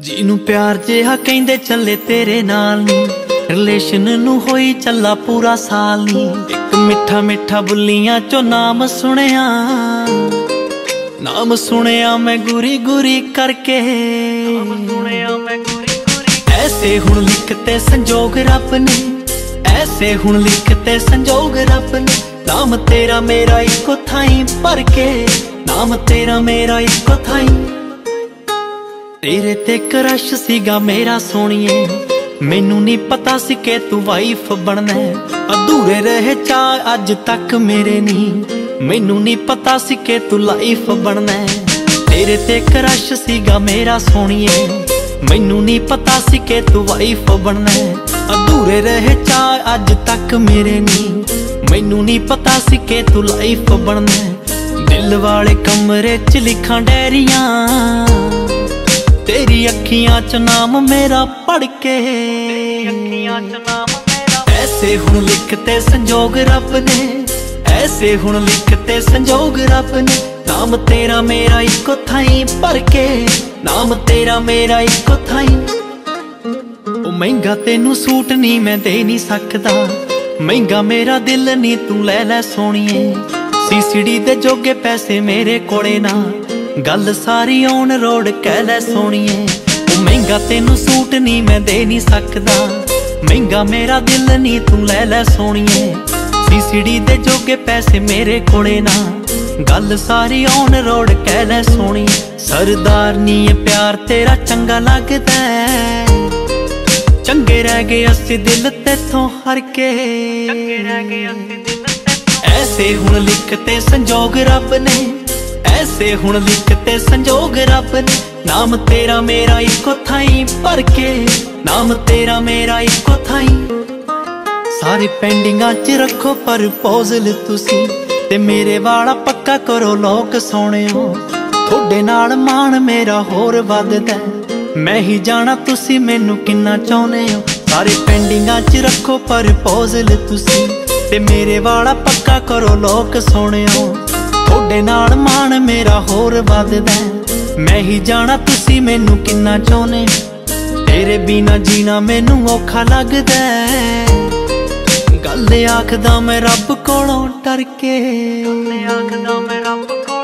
ਜਿਹਨੂੰ ਪਿਆਰ ਜਿਹਾ ਕਹਿੰਦੇ ਚੱਲੇ ਤੇਰੇ ਨਾਲ ਨੀ। ਰਿਲੇਸ਼ਨ ਨੂੰ ਹੋਈ ਚੱਲਾ ਪੂਰਾ ਸਾਲ ਨੀ। ਇੱਕ ਮਿੱਠਾ ਮਿੱਠਾ ਬੁੱਲੀਆਂ ਚੋਂ ਨਾਮ ਸੁਣਿਆ। ਨਾਮ ਸੁਣਿਆ ਮੈਂ ਗੁਰੀ ਗੁਰੀ ਕਰਕੇ। ਸੁਣਿਆ ਮੈਂ ਗੁਰੀ ਗੁਰੀ ਐਸੇ ਹੁਣ ਲਿਖਤੇ ਸੰਜੋਗ ਰੱਬ ਨੇ। ਐਸੇ ਹੁਣ ਲਿਖਤੇ ਸੰਜੋਗ ਰੱਬ ਨੇ। ਨਾਮ ਤੇਰਾ ਮੇਰਾ ਇੱਕੋ ਥਾਈ ਭਰ ਕੇ। ਨਾਮ ਤੇਰਾ ਮੇਰਾ ਇੱਕੋ ਥਾਈ ਤੇਰੇ ਤੇ ਕਰਸ਼ ਸੀਗਾ ਮੇਰਾ ਸੋਹਣੀਏ ਮੈਨੂੰ ਨਹੀਂ ਪਤਾ ਸੀ ਕਿ ਤੂੰ ਵਾਈਫ ਬਣਨਾ ਅਧੂਰੇ ਰਹੇ ਚਾ ਅੱਜ ਤੱਕ ਮੇਰੇ ਨਹੀਂ ਮੈਨੂੰ ਨਹੀਂ ਪਤਾ ਸੀ ਕਿ ਤੂੰ ਲਾਈਫ ਬਣਨਾ ਤੇਰੇ ਤੇ ਕਰਸ਼ ਸੀਗਾ ਮੇਰਾ ਸੋਹਣੀਏ ਮੈਨੂੰ ਨਹੀਂ ਪਤਾ ਸੀ ਕਿ ਤੂੰ ਵਾਈਫ ਬਣਨਾ ਅਧੂਰੇ ਰਹੇ ਚਾ ਅੱਜ ਤੱਕ ਮੇਰੇ ਨਹੀਂ ਮੈਨੂੰ ਨਹੀਂ ਪਤਾ ਸੀ ਕਿ ਤੂੰ ਲਾਈਫ ਬਣਨਾ ਦਿਲ ਵਾਲੇ ਕਮਰੇ 'ਚ ਲਿਖਾਂ ਡੈਰੀਆਂ। ਤੇਰੀ ਅੱਖੀਆਂ 'ਚ ਨਾਮ ਮੇਰਾ ਪੜ ਕੇ। ਅੱਖੀਆਂ 'ਚ ਨਾਮ ਮੇਰਾ ਐਸੇ ਹੁਣ ਲਿਖਤੇ ਸੰਜੋਗ ਰੱਬ ਨੇ, ਐਸੇ ਹੁਣ ਲਿਖਤੇ ਸੰਜੋਗ ਰੱਬ ਨੇ। ਨਾਮ ਤੇਰਾ ਮੇਰਾ ਇੱਕੋ ਥਾਈ ਭਰ ਕੇ, ਨਾਮ ਤੇਰਾ ਮੇਰਾ ਇੱਕੋ ਥਾਈ। ਉਹ ਮਹਿੰਗਾ ਤੈਨੂੰ ਸੂਟ ਨਹੀਂ ਮੈਂ ਦੇ ਨਹੀਂ ਸਕਦਾ, ਮਹਿੰਗਾ ਮੇਰਾ ਦਿਲ ਨਹੀਂ ਤੂੰ ਲੈ ਲੈ ਸੋਣੀਏ ਸੀਸੀਡੀ ਦੇ ਜੋਗੇ ਪੈਸੇ ਮੇਰੇ ਕੋਲੇ ਨਾ ਗੱਲ ਸਾਰੀ ਔਨ ਰੋਡ ਕਹਿ ਲੈ ਸੋਣੀਏ ਉਹ ਮਹਿੰਗਾ ਤੈਨੂੰ ਸੂਟ ਨਹੀਂ ਮੈਂ ਦੇ ਨਹੀਂ ਸਕਦਾ। ਮਹਿੰਗਾ ਮੇਰਾ ਦਿਲ ਨਹੀਂ ਤੂੰ ਲੈ ਲੈ ਸੋਣੀਏ ਸੀਸੀਡੀ ਦੇ ਜੋਗੇ ਪੈਸੇ ਮੇਰੇ ਕੋਲੇ ਨਾ। ਗੱਲ ਸਾਰੀ ਔਨ ਰੋਡ ਕਹਿ ਲੈ ਸੋਣੀਏ ਸਰਦਾਰ ਨੀ ਇਹ ਪਿਆਰ ਤੇਰਾ ਚੰਗਾ ਲੱਗਦਾ ਚੰਗੇ ਰਹਿ ਗਏ ਅਸੀਂ ਦਿਲ ਤੇਥੋਂ ਹਰ ਕੇ ਚੰਗੇ ਰਹਿ ਗਏ ਅਸੀਂ ਦਿਲ ਤੇਥੋਂ ਐਸੇ ਹੁਣ ਲਿਖਤੇ ਸੰਜੋਗ ਰੱਬ ਨੇ। ਐਸੇ ਹੁਣ ਲਿਖ ਤੇ ਸੰਜੋਗ ਰੱਬ ਨੇ। ਨਾਮ ਤੇਰਾ ਮੇਰਾ ਇੱਕੋ ਥਾਈ ਭਰ ਕੇ। ਨਾਮ ਤੇਰਾ ਮੇਰਾ ਇੱਕੋ ਥਾਈ। ਸਾਰੇ ਪੈਂਡਿੰਗਾਂ 'ਚ ਰੱਖੋ ਪ੍ਰਪੋਜ਼ਲ ਤੁਸੀਂ। ਤੇ ਮੇਰੇ ਵਾਲਾ ਪੱਕਾ ਕਰੋ ਲੋਕ ਸੋਹਣਿਓ। ਤੁਹਾਡੇ ਨਾਲ ਮਾਣ ਮੇਰਾ ਹੋਰ ਵੱਧਦਾ ਮੈਂ ਹੀ ਜਾਣਾ ਤੁਸੀਂ ਮੈਨੂੰ ਕਿੰਨਾ ਚਾਹੁੰਦੇ ਹੋ। ਸਾਰੇ ਪੈਂਡਿੰਗਾਂ 'ਚ ਰੱਖੋ ਪਰ ਪ੍ਰਪੋਜ਼ਲ ਤੁਸੀਂ। ਤੇ ਮੇਰੇ ਵਾਲਾ ਪੱਕਾ ਕਰੋ ਲੋਕ ਸੋਹਣਿਓ। ਤੁਹਾਡੇ ਨਾਲ ਮਾਣ ਮੇਰਾ ਹੋਰ ਵੱਧਦਾ ਮੈਂ ਹੀ ਜਾਣਾ ਤੁਸੀਂ ਮੈਨੂੰ ਕਿੰਨਾ ਚਾਹੁੰਦੇ ਤੇਰੇ ਬਿਨਾ ਜੀਣਾ ਮੈਨੂੰ ਔਖਾ ਲੱਗਦਾ ਹੈ। ਗੱਲ ਆਖਦਾ ਮੈਂ ਰੱਬ ਕੋਲੋਂ ਡਰ ਕੇ। ਗੱਲ ਆਖਦਾ ਮੈਂ ਰੱਬ ਕੋਲੋਂ